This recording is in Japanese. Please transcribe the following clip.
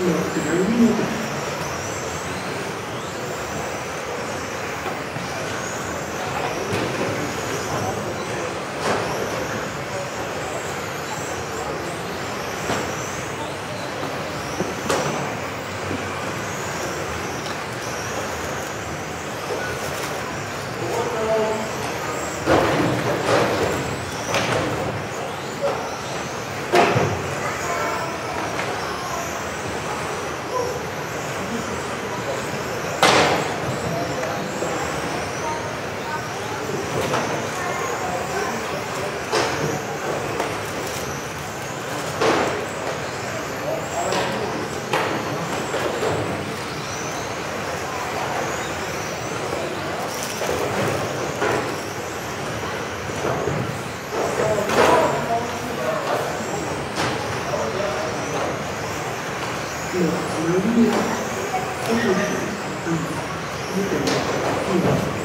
Нет, 是农业、工业、嗯，一、